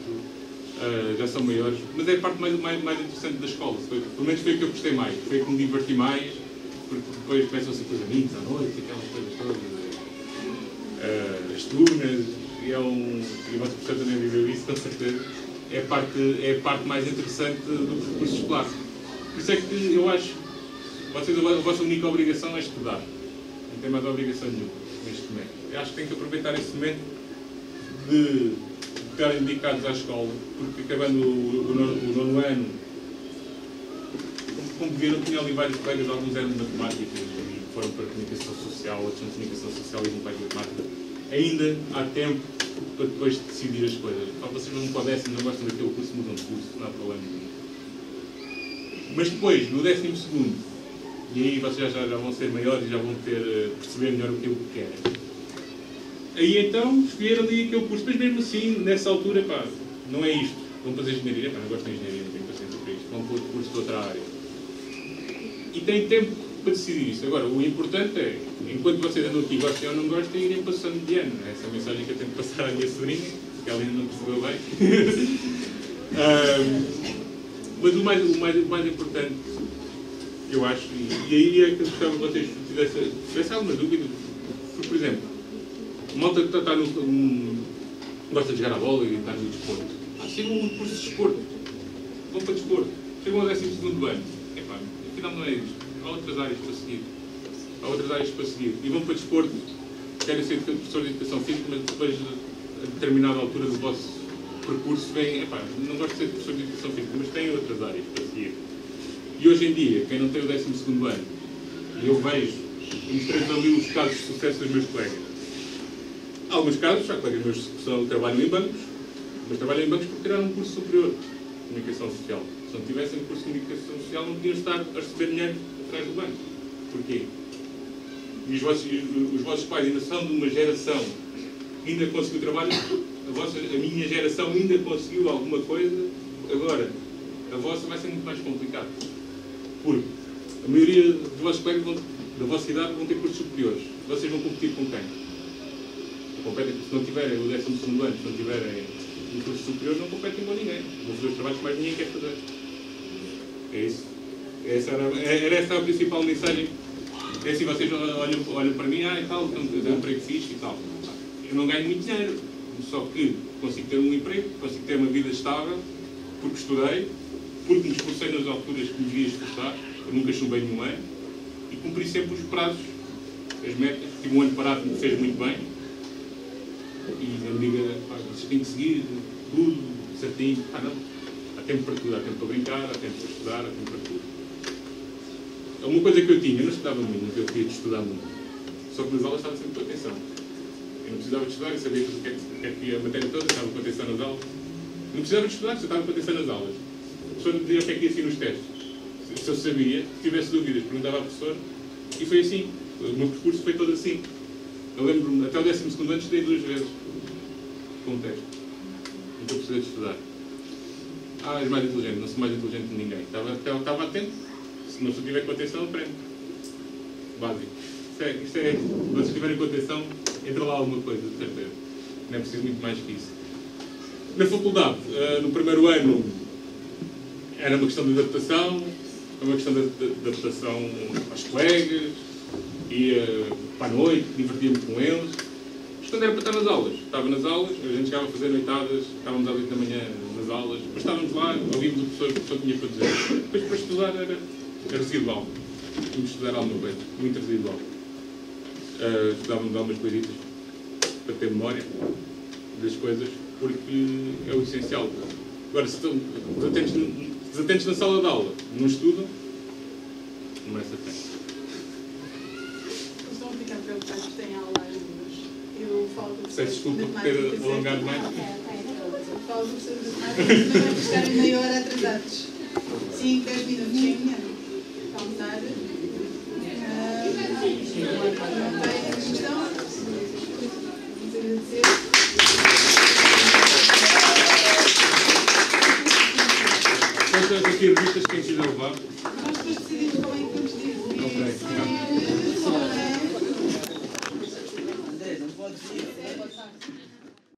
já são maiores. Mas é a parte mais, mais, mais interessante da escola. Foi, pelo menos foi o que eu gostei mais, foi o que me diverti mais, porque depois começam a ser com os amigos à noite, aquelas coisas todas. eh, as turmas, e é um. E o vosso professor também viveu isso, com certeza. É a parte, é a parte mais interessante do percurso escolar. Por isso é que eu acho vocês, a vo- a vossa única obrigação é estudar. Não tem mais obrigação nenhuma neste momento. Eu acho que têm que aproveitar esse momento de estarem dedicados à escola, porque acabando o, o nono, ano, como, viram, tinha ali vários colegas, alguns eram de matemática e foram para a comunicação social, outros na comunicação social e vão para a matemática. Ainda há tempo para depois decidir as coisas. Pá, vocês não podem, não gostam daquele curso, mudam de curso, não há problema nenhum. Mas depois, no décimo segundo, e aí vocês já, já vão ser maiores e já vão ter, eh, perceber melhor o que é o que querem. Aí então escolher ali aquele curso, mas mesmo assim, nessa altura, pá, não é isto. Vão fazer engenharia, pá, não gosto de engenharia, não tenho paciência para isto. Vão outro curso de outra área. E têm tempo para decidir isso. Agora, o importante é, enquanto vocês andam aqui, gostem ou não gostem, irem passando de ano. Essa é a mensagem que eu tenho que passar à minha sobrinha, que ela ainda não percebeu bem. Ahm, mas o mais, o, mais, o mais importante, eu acho, e, e aí é que eu gostava que vocês tivessem, tivessem alguma dúvida, porque, por exemplo, o malta que está, está no. Um, gosta de jogar a bola e está no desporto. Ah, chegam um curso de desporto. Vão para desporto. Chegam ao 12 ano. Epá, afinal não é isto. Há outras áreas para seguir. Há outras áreas para seguir. E vão para desporto. Querem ser professor de educação física, mas depois, a determinada altura do vosso percurso, vem. Epá, não gosto de ser professor de educação física, mas têm outras áreas para seguir. E hoje em dia, quem não tem o 12 ano, e eu vejo, mostrei ali os casos de sucesso dos meus colegas. Há alguns casos, há colegas meus que são, trabalham em bancos, mas trabalham em bancos porque tiraram um curso superior de comunicação social. Se não tivessem curso de comunicação social, não podiam estar a receber dinheiro atrás do banco. Porquê? E os vossos, os vossos pais ainda são de uma geração que ainda conseguiu trabalho, a, vossa, a minha geração ainda conseguiu alguma coisa, agora a vossa vai ser muito mais complicada. Porque a maioria dos vossos colegas vão, da vossa idade vão ter cursos superiores. Vocês vão competir com quem? Competem, se não tiverem o 12 ano, se não tiverem um curso superior, não competem com ninguém. Vão fazer os trabalhos que mais ninguém quer fazer. É isso. Essa era, era essa a principal mensagem. É assim, vocês olham, olham para mim, ah, e tal, é um emprego fixe e tal. Eu não ganho muito dinheiro, só que consigo ter um emprego, consigo ter uma vida estável, porque estudei, porque me esforcei nas alturas que me devia esforçar, eu nunca chumbei nenhum ano, e cumpri sempre os prazos, as metas. Tive um ano parado que me fez muito bem, e me diga, pá, vocês têm que seguir tudo certinho. Pá, não. tempo para tudo, há tempo para brincar, há tempo para estudar, há tempo para tudo. Uma coisa que eu tinha, eu não estudava muito, eu queria estudar muito. Só que nas aulas estava sempre com atenção. Eu não precisava de estudar, eu sabia o que é que, é que a matéria toda, estava com atenção nas aulas. Não precisava de estudar, só estava com atenção nas aulas. O professor me dizia o que é que ia assim nos testes. Se, se eu sabia, se tivesse dúvidas, perguntava ao professor. E foi assim. O meu percurso foi todo assim. Eu lembro-me, até o 12 ano estudei duas vezes com um teste. Nunca precisei de estudar. Ah, és mais inteligente, não sou mais inteligente que ninguém. Estava, estava atento. Se não estiver com atenção, aprende. Básico. Isto é, isto é, se vocês estiverem com atenção, entra lá alguma coisa, de certeza. Não é preciso muito mais que isso. Na faculdade, uh, no primeiro ano, era uma questão de adaptação, uma questão de, adaptação aos colegas, ia para a noite, divertia-me com eles. Mas quando era para estar nas aulas, estava nas aulas, a gente chegava a fazer noitadas, estávamos às 8 da manhã nas aulas, mas estávamos lá, ouvíamos o professor, o professor tinha para dizer. Depois para estudar era, era residual. Tínhamos de estudar alguma coisa, muito residual. Uh, estudávamos algumas coisitas para ter memória das coisas, porque é o essencial. Agora, se estão desatentos na sala de aula, não estudam, não é essa tempo. Estão a ficar preocupados que têm aula às duas. Eu falo Peço desculpa por ter alongado mais. Falo com vocês de matemática, vamos ficar meia hora atrasados. 5, 10 minutos sem minha. Calmar. Não tem questão. Vamos agradecer. Quantas aqui revistas que a gente levar? Nós decidimos